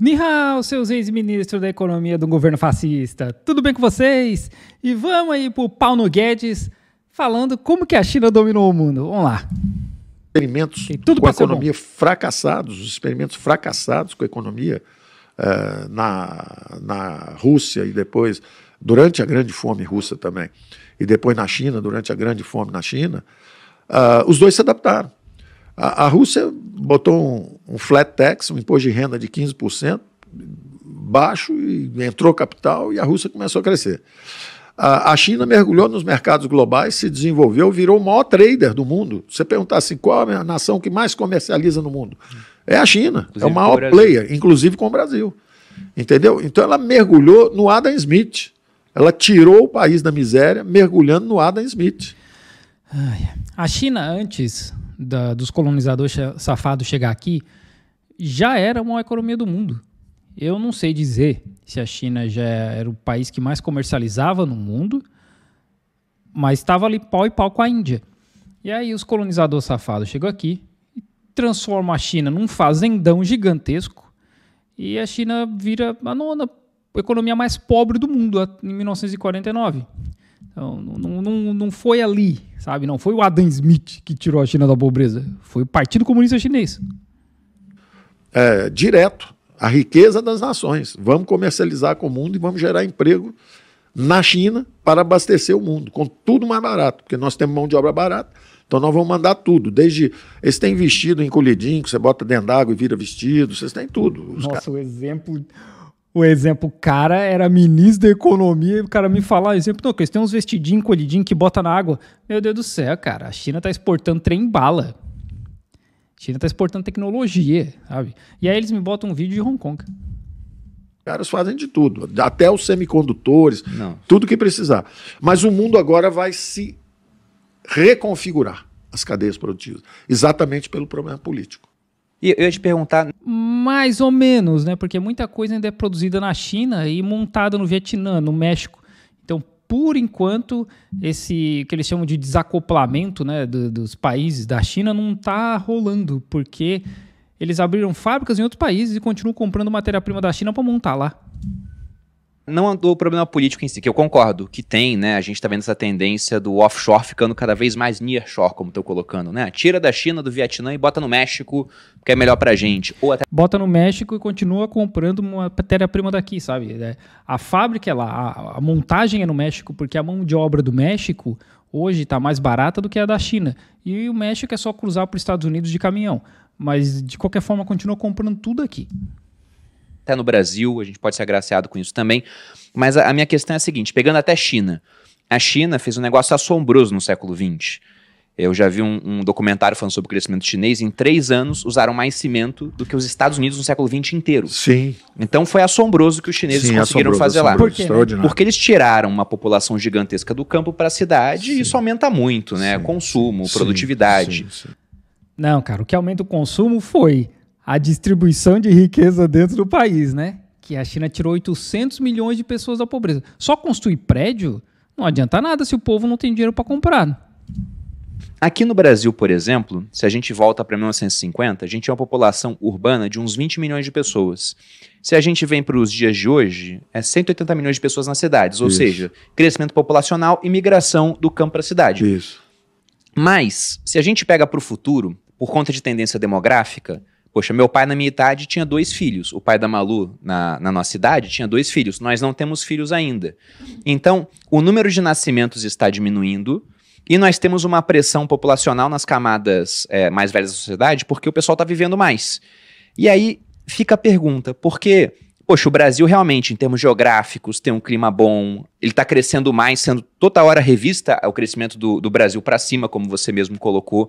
Nihao, seus ex-ministros da economia do governo fascista. Tudo bem com vocês? E vamos aí pro Paulo Guedes falando como que a China dominou o mundo. Vamos lá. Experimentos com a economia fracassados, os experimentos fracassados com a economia uh, na, na Rússia e depois durante a grande fome russa também, e depois na China, durante a grande fome na China, uh, os dois se adaptaram. A, a Rússia botou um, um, flat tax, um imposto de renda de 15%, baixo, e entrou capital e a Rússia começou a crescer. A, a China mergulhou nos mercados globais, se desenvolveu, virou o maior trader do mundo. Você perguntar assim, qual é a nação que mais comercializa no mundo? É a China, inclusive é o maior player, inclusive com o Brasil. Entendeu? Então ela mergulhou no Adam Smith. Ela tirou o país da miséria mergulhando no Adam Smith. A China, antes da, dos colonizadores safados chegar aqui, já era uma economia do mundo. Eu não sei dizer se a China já era o país que mais comercializava no mundo, mas estava ali pau e pau com a Índia. E aí os colonizadores safados chegam aqui transformam a China num fazendão gigantesco e a China vira a nona economia mais pobre do mundo em 1949. Então, não, não, não foi ali, sabe? Não foi o Adam Smith que tirou a China da pobreza. Foi o Partido Comunista Chinês. É, direto. A riqueza das nações. Vamos comercializar com o mundo e vamos gerar emprego na China para abastecer o mundo, com tudo mais barato, porque nós temos mão de obra barata. Então nós vamos mandar tudo. Desde. Eles têm vestido encolhidinho, que você bota dentro d'água e vira vestido. Vocês têm tudo. Nossa, caras. o exemplo o exemplo, o cara era ministro da economia e o cara me falar, exemplo, não, que eles têm uns vestidinhos colhidinhos que bota na água. Meu Deus do céu, cara, a China tá exportando trem bala. A China tá exportando tecnologia, sabe? E aí eles me botam um vídeo de Hong Kong. Os caras fazem de tudo, até os semicondutores, não. tudo que precisar. Mas o mundo agora vai se reconfigurar as cadeias produtivas, exatamente pelo problema político. E eu ia te perguntar. Mais ou menos, né? Porque muita coisa ainda é produzida na China e montada no Vietnã, no México. Então, por enquanto, esse que eles chamam de desacoplamento né, do, dos países da China não está rolando, porque eles abriram fábricas em outros países e continuam comprando matéria-prima da China para montar lá não do problema político em si, que eu concordo que tem, né? A gente está vendo essa tendência do offshore ficando cada vez mais nearshore, como estou colocando, né? Tira da China, do Vietnã e bota no México, que é melhor pra gente. Ou até... Bota no México e continua comprando uma matéria-prima daqui, sabe? É, a fábrica é lá, a, a montagem é no México, porque a mão de obra do México hoje está mais barata do que a da China. E o México é só cruzar para os Estados Unidos de caminhão. Mas, de qualquer forma, continua comprando tudo aqui até no Brasil, a gente pode ser agraciado com isso também. Mas a, a minha questão é a seguinte: pegando até a China. A China fez um negócio assombroso no século XX. Eu já vi um, um, documentário falando sobre o crescimento chinês. Em três anos, usaram mais cimento do que os Estados Unidos no século XX inteiro. Sim. Então foi assombroso que os chineses Sim, conseguiram fazer lá. Por quê? Porque eles tiraram uma população gigantesca do campo para a cidade sim. e isso aumenta muito, né? Sim. Consumo, sim. produtividade. Não, cara, o que aumenta o consumo foi a distribuição de riqueza dentro do país, né? Que a China tirou 800 milhões de pessoas da pobreza. Só construir prédio não adianta nada se o povo não tem dinheiro para comprar. Aqui no Brasil, por exemplo, se a gente volta para 1950, a gente tinha uma população urbana de uns 20 milhões de pessoas. Se a gente vem para os dias de hoje, é 180 milhões de pessoas nas cidades, ou Isso. seja, crescimento populacional e migração do campo para a cidade. Isso. Mas, se a gente pega para o futuro, por conta de tendência demográfica, Poxa, meu pai na minha idade tinha dois filhos. O pai da Malu, na, na nossa idade, tinha dois filhos. Nós não temos filhos ainda. Então, o número de nascimentos está diminuindo e nós temos uma pressão populacional nas camadas é, mais velhas da sociedade porque o pessoal está vivendo mais. E aí fica a pergunta: por que poxa, o Brasil realmente, em termos geográficos, tem um clima bom, ele está crescendo mais, sendo toda hora revista o crescimento do, do Brasil para cima, como você mesmo colocou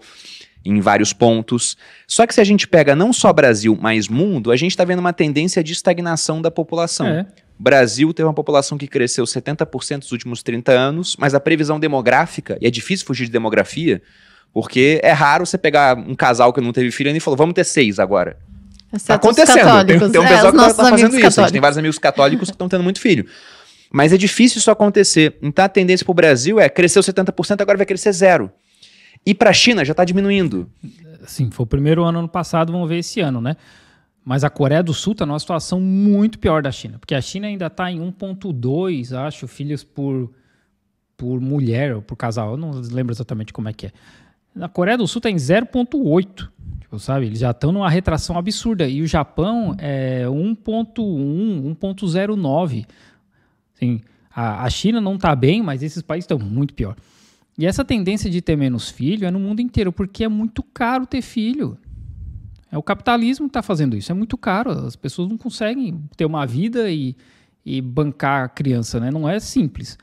em vários pontos. Só que se a gente pega não só Brasil, mas mundo, a gente está vendo uma tendência de estagnação da população. É. Brasil teve uma população que cresceu 70% nos últimos 30 anos, mas a previsão demográfica, e é difícil fugir de demografia, porque é raro você pegar um casal que não teve filho e falou, vamos ter seis agora. Está acontecendo. Tem, tem, um é, pessoal que está tá fazendo isso. A gente tem vários amigos católicos que estão tendo muito filho. Mas é difícil isso acontecer. Então a tendência para o Brasil é cresceu 70%, agora vai crescer zero. E para a China já está diminuindo. Sim, foi o primeiro ano ano passado, vamos ver esse ano, né? Mas a Coreia do Sul está numa situação muito pior da China, porque a China ainda está em 1,2, acho, filhos por, por mulher ou por casal. Eu não lembro exatamente como é que é. Na Coreia do Sul está em 0,8. Tipo, sabe? Eles já estão numa retração absurda. E o Japão é 1,1, 1,09. Assim, a, a China não está bem, mas esses países estão muito pior. E essa tendência de ter menos filho é no mundo inteiro, porque é muito caro ter filho. É o capitalismo que está fazendo isso. É muito caro. As pessoas não conseguem ter uma vida e, e bancar a criança, né? Não é simples.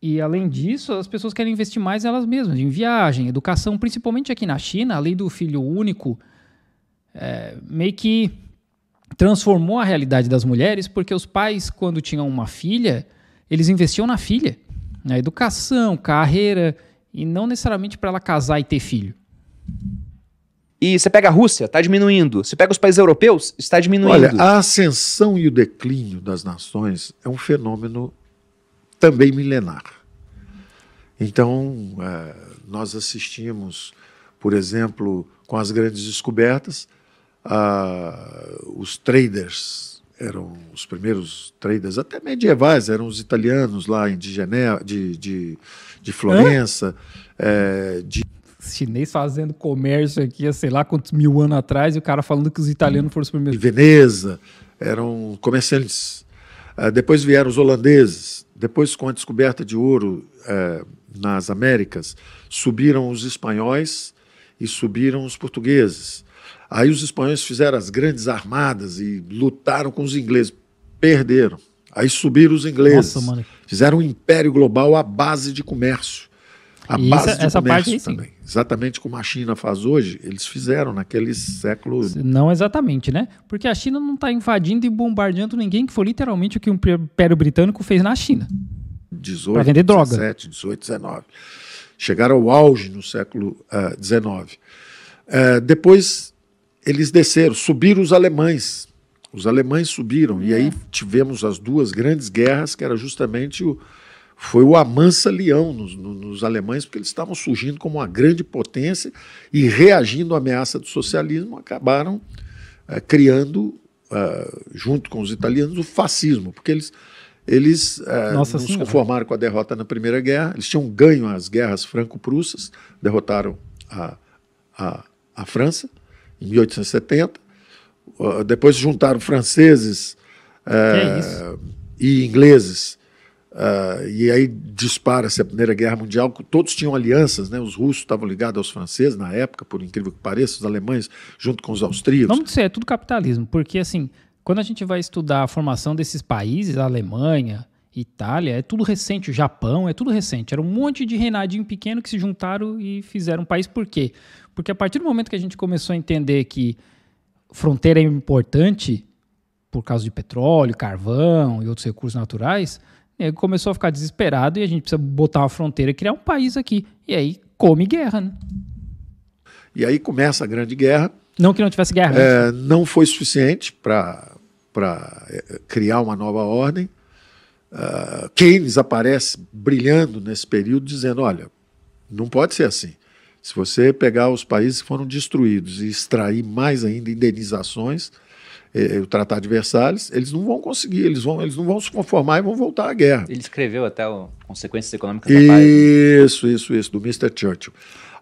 E além disso, as pessoas querem investir mais elas mesmas, em viagem, educação, principalmente aqui na China, a lei do filho único é, meio que transformou a realidade das mulheres, porque os pais, quando tinham uma filha, eles investiam na filha, na educação, carreira, e não necessariamente para ela casar e ter filho. E você pega a Rússia, está diminuindo. Você pega os países europeus, está diminuindo. Olha, a ascensão e o declínio das nações é um fenômeno também milenar. Então, é, nós assistimos, por exemplo, com as grandes descobertas, os traders eram os primeiros traders, até medievais, eram os italianos lá de Geneva, de, de, de Florença, é, de chinês fazendo comércio aqui, sei lá quantos mil anos atrás, e o cara falando que os italianos foram os primeiros. De Veneza, eram comerciantes. Uh, depois vieram os holandeses. Depois, com a descoberta de ouro uh, nas Américas, subiram os espanhóis e subiram os portugueses. Aí os espanhóis fizeram as grandes armadas e lutaram com os ingleses. Perderam. Aí subiram os ingleses. Nossa, fizeram um império global à base de comércio. A e base essa, de essa comércio parte também. Exatamente como a China faz hoje, eles fizeram naquele século. Não exatamente, né? Porque a China não está invadindo e bombardeando ninguém, que foi literalmente o que o Império Britânico fez na China. 18, para vender droga. 17, 18, 19. Chegaram ao auge no século XIX. Uh, uh, depois eles desceram, subiram os alemães. Os alemães subiram. É. E aí tivemos as duas grandes guerras, que era justamente o, foi o amansa-leão nos, nos, alemães, porque eles estavam surgindo como uma grande potência e reagindo à ameaça do socialismo, acabaram uh, criando, uh, junto com os italianos, o fascismo, porque eles, eles uh, não se conformaram com a derrota na Primeira Guerra, eles tinham ganho as guerras franco-prussas, derrotaram a, a, a, França em 1870, depois juntaram franceses e ingleses Uh, e aí dispara-se a Primeira Guerra Mundial. Todos tinham alianças, né? Os russos estavam ligados aos franceses na época, por incrível que pareça, os alemães junto com os austríacos. Vamos dizer, é tudo capitalismo, porque assim, quando a gente vai estudar a formação desses países, a Alemanha, Itália, é tudo recente, o Japão, é tudo recente. Era um monte de reinadinho pequeno que se juntaram e fizeram um país. Por quê? Porque a partir do momento que a gente começou a entender que fronteira é importante por causa de petróleo, carvão e outros recursos naturais, ele começou a ficar desesperado e a gente precisa botar uma fronteira e criar um país aqui. E aí come guerra, né? E aí começa a Grande Guerra. Não que não tivesse guerra. É, não foi suficiente para é, criar uma nova ordem. Uh, Keynes aparece brilhando nesse período, dizendo: olha, não pode ser assim. Se você pegar os países que foram destruídos e extrair mais ainda indenizações, eh, o Tratado de Versalhes, eles não vão conseguir, eles, vão, eles não vão se conformar e vão voltar à guerra. Ele escreveu até o Consequências Econômicas da Paz. Isso, isso, isso, do Mr. Churchill.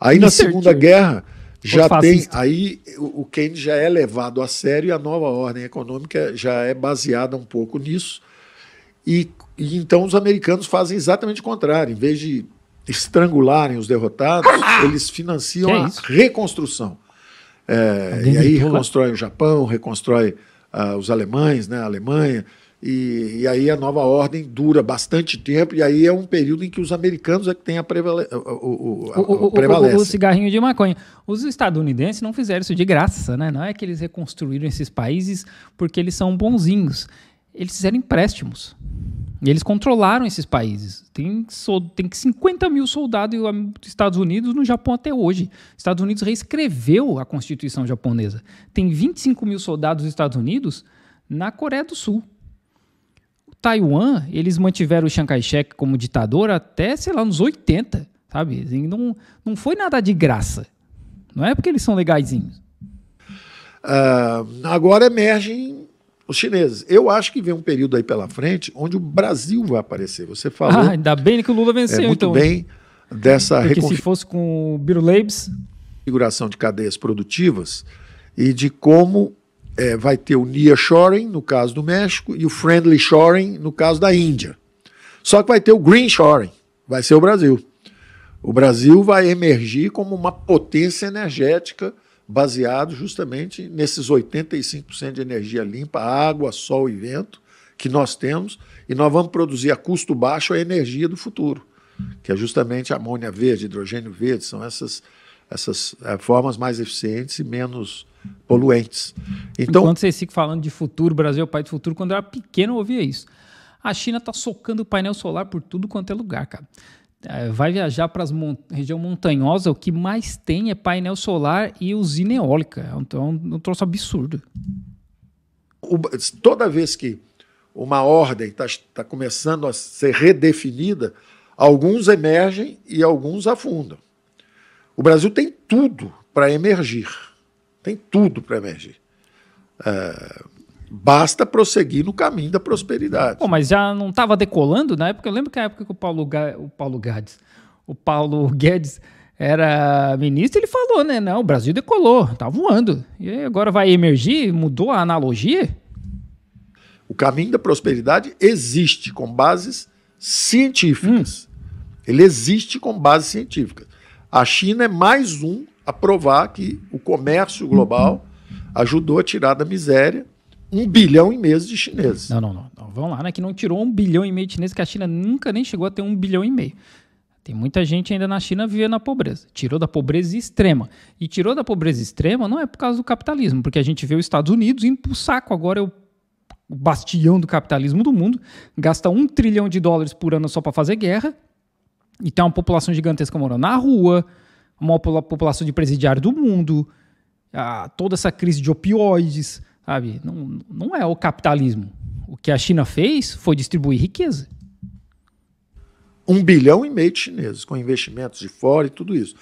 Aí Mr. na Segunda Churchill. Guerra já tem, aí o Keynes já é levado a sério e a nova ordem econômica já é baseada um pouco nisso. E, e então os americanos fazem exatamente o contrário, em vez de estrangularem os derrotados, eles financiam a reconstrução. É, e aí reconstrói o Japão, reconstrói uh, os alemães, né, a Alemanha, e, e, aí a nova ordem dura bastante tempo, e aí é um período em que os americanos é que têm a, prevale o, o, o, o, prevalência. O, cigarrinho de maconha. Os estadunidenses não fizeram isso de graça, né? Não é que eles reconstruíram esses países porque eles são bonzinhos. Eles fizeram empréstimos. E eles controlaram esses países. Tem, tem 50 mil soldados dos Estados Unidos no Japão até hoje. Estados Unidos reescreveu a Constituição japonesa. Tem 25 mil soldados dos Estados Unidos na Coreia do Sul. O Taiwan, eles mantiveram o Chiang Kai-shek como ditador até, sei lá, nos 80, sabe? Assim, não, não foi nada de graça. Não é porque eles são legaisinhos. Uh, agora emergem os chineses. Eu acho que vem um período aí pela frente onde o Brasil vai aparecer. Você falou. Ah, ainda bem que o Lula venceu, é, muito então. bem dessa Porque reconfig... se fosse com o Birulabes... Configuração de cadeias produtivas e de como é, vai ter o nearshoring, no caso do México, e o friendly shoring, no caso da Índia. Só que vai ter o green shoring, vai ser o Brasil. O Brasil vai emergir como uma potência energética baseado justamente nesses 85% de energia limpa, água, sol e vento que nós temos, e nós vamos produzir a custo baixo a energia do futuro que é justamente amônia verde, hidrogênio verde, são essas, essas é, formas mais eficientes e menos poluentes. Então, Enquanto vocês ficam falando de futuro, Brasil é o pai do futuro, quando eu era pequeno eu ouvia isso. A China está socando painel solar por tudo quanto é lugar, cara. É, vai viajar para a mon região montanhosa, o que mais tem é painel solar e usina eólica. Então é um troço absurdo. O, toda vez que uma ordem está tá começando a ser redefinida, Alguns emergem e alguns afundam. O Brasil tem tudo para emergir. Tem tudo para emergir. É, basta prosseguir no caminho da prosperidade. Pô, mas já não estava decolando na época? Eu lembro que na época que o Paulo, o Paulo Guedes, o Paulo Guedes era ministro, ele falou, né? Não, o Brasil decolou, tá voando. E agora vai emergir? Mudou a analogia? O caminho da prosperidade existe com bases científicas. Hum. Ele existe com base científica. A China é mais um a provar que o comércio global ajudou a tirar da miséria um bilhão e meio de chineses. Não, não, não, não. Vamos lá, né? Que não tirou um bilhão e meio de chineses, que a China nunca nem chegou a ter um bilhão e meio. Tem muita gente ainda na China vivendo na pobreza. Tirou da pobreza extrema. E tirou da pobreza extrema não é por causa do capitalismo, porque a gente vê os Estados Unidos indo pro saco agora, é o bastião do capitalismo do mundo, gasta um trilhão de dólares por ano só para fazer guerra, e tem uma população gigantesca morando na rua, uma população de presidiário do mundo, a, toda essa crise de opioides, sabe? Não, não é o capitalismo. O que a China fez foi distribuir riqueza. Um bilhão e meio de chineses, com investimentos de fora e tudo isso.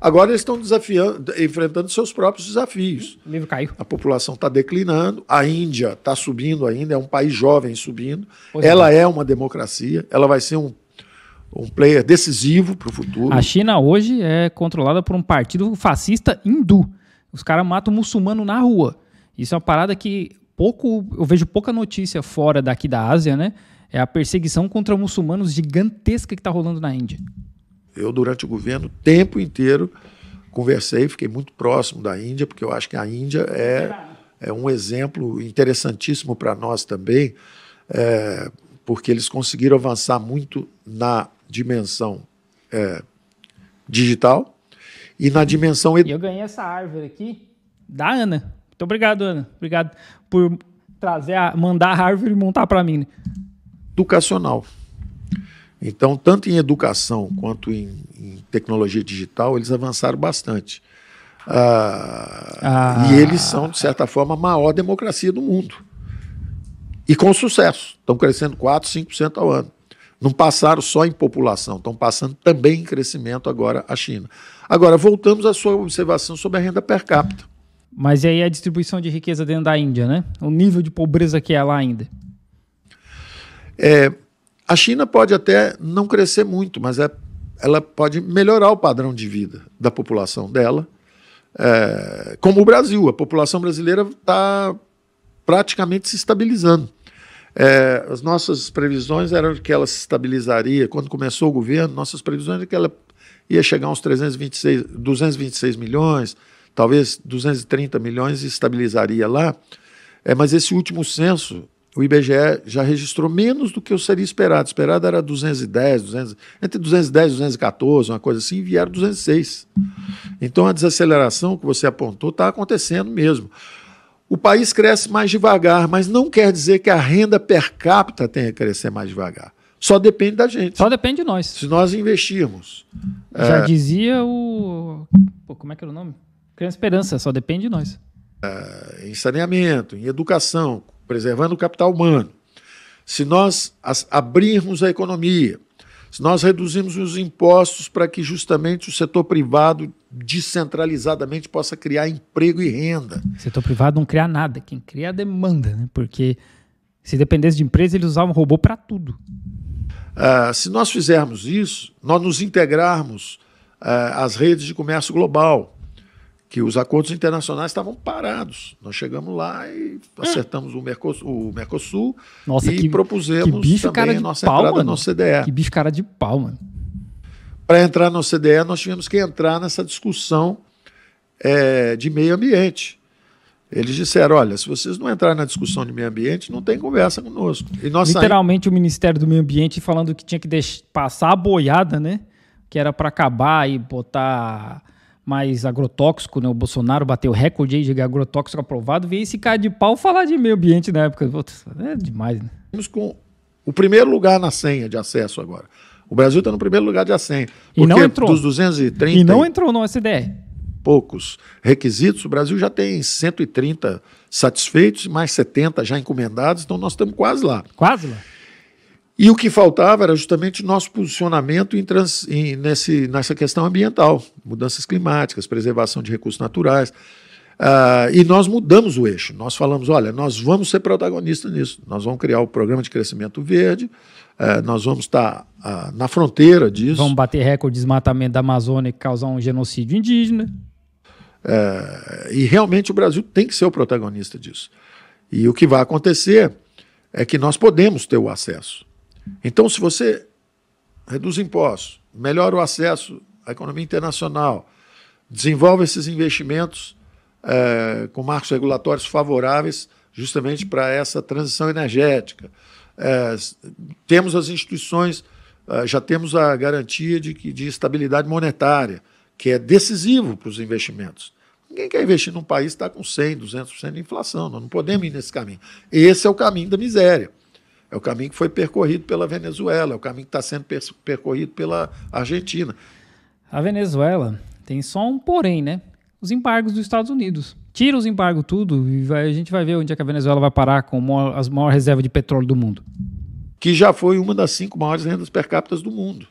Agora eles estão desafiando, enfrentando seus próprios desafios. O livro caiu. A população está declinando, a Índia está subindo ainda, é um país jovem subindo. Pois ela é. é uma democracia, ela vai ser um, um player decisivo para o futuro. A China hoje é controlada por um partido fascista hindu. Os caras matam muçulmano na rua. Isso é uma parada que pouco eu vejo pouca notícia fora daqui da Ásia, né? É a perseguição contra muçulmanos gigantesca que está rolando na Índia. Eu, durante o governo, o tempo inteiro, conversei, fiquei muito próximo da Índia, porque eu acho que a Índia é, é um exemplo interessantíssimo para nós também, é, porque eles conseguiram avançar muito na dimensão é, digital e na dimensão. E eu ganhei essa árvore aqui da Ana. Muito obrigado, Ana. Obrigado por trazer a, mandar a árvore e montar para mim. Né? Educacional. Então, tanto em educação quanto em, em tecnologia digital, eles avançaram bastante. Ah, ah. E eles são, de certa forma, a maior democracia do mundo. E com sucesso. Estão crescendo 4%, 5% ao ano. Não passaram só em população, estão passando também em crescimento agora a China. Agora, voltamos à sua observação sobre a renda per capita. Mas e aí a distribuição de riqueza dentro da Índia, né? O nível de pobreza que é lá ainda. É, a China pode até não crescer muito, mas é, ela pode melhorar o padrão de vida da população dela. É, como o Brasil, a população brasileira está praticamente se estabilizando. É, as nossas previsões eram que ela se estabilizaria, quando começou o governo, nossas previsões eram que ela ia chegar a uns 326, 226 milhões, talvez 230 milhões estabilizaria lá. É, mas esse último censo o IBGE já registrou menos do que eu seria esperado. Esperado era 210, 200, entre 210 e 214, uma coisa assim, e vieram 206. Então a desaceleração que você apontou está acontecendo mesmo. O país cresce mais devagar, mas não quer dizer que a renda per capita tenha que crescer mais devagar. Só depende da gente. Só depende de nós. Se nós investirmos. Já é... dizia o. Pô, como é que era o nome? Criança Esperança, só depende de nós. É, em saneamento, em educação, preservando o capital humano, se nós abrirmos a economia, Se nós reduzimos os impostos para que justamente o setor privado descentralizadamente possa criar emprego e renda. O setor privado não cria nada, quem cria é a demanda, né? Porque se dependesse de empresa, eles usavam robô para tudo. Uh, se nós fizermos isso, nós nos integrarmos uh, às redes de comércio global, que os acordos internacionais estavam parados. Nós chegamos lá e acertamos o Mercosul, o Mercosul Nossa, e que, propusemos que bicho também cara de a nossa pau, entrada mano. no CDE. Que bicho cara de pau, mano. Para entrar no CDE, nós tivemos que entrar nessa discussão é, de meio ambiente. Eles disseram: olha, se vocês não entrarem na discussão de meio ambiente, não tem conversa conosco. E nós Literalmente saímos... o Ministério do Meio Ambiente falando que tinha que deixar, passar a boiada, né? Que era para acabar e botar mais agrotóxico, né? O Bolsonaro bateu recorde aí de agrotóxico aprovado, veio esse cara de pau falar de meio ambiente na época. É demais, né? Temos com o primeiro lugar na senha de acesso agora. O Brasil está no primeiro lugar de senha. E não entrou. Dos 230 e não entrou no SDR. Poucos requisitos, o Brasil já tem 130 satisfeitos, mais 70 já encomendados, então nós estamos quase lá. Quase lá. E o que faltava era justamente nosso posicionamento em trans, em, nesse, nessa questão ambiental, mudanças climáticas, preservação de recursos naturais. Uh, e nós mudamos o eixo. Nós falamos: olha, nós vamos ser protagonistas nisso. Nós vamos criar o programa de crescimento verde, uh, nós vamos estar uh, na fronteira disso. Vamos bater recorde de desmatamento da Amazônia e causar um genocídio indígena. É, e realmente o Brasil tem que ser o protagonista disso. E o que vai acontecer é que nós podemos ter o acesso. Então, se você reduz impostos, melhora o acesso à economia internacional, desenvolve esses investimentos é, com marcos regulatórios favoráveis justamente para essa transição energética. É, temos as instituições, é, já temos a garantia de, de estabilidade monetária, que é decisivo para os investimentos. Ninguém quer investir num país que está com 100%, 200% de inflação. Nós não podemos ir nesse caminho. Esse é o caminho da miséria. É o caminho que foi percorrido pela Venezuela, é o caminho que está sendo percorrido pela Argentina. A Venezuela tem só um porém, né? Os embargos dos Estados Unidos. Tira os embargos tudo e vai, a gente vai ver onde é que a Venezuela vai parar com maior, as maiores reservas de petróleo do mundo. Que já foi uma das cinco maiores rendas per capita do mundo.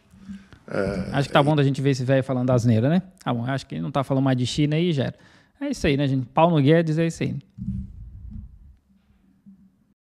É, acho que tá bom da gente ver esse velho falando asneira, né? Tá bom, acho que ele não tá falando mais de China aí, já era. É isso aí, né, gente? Paulo Guedes é isso aí.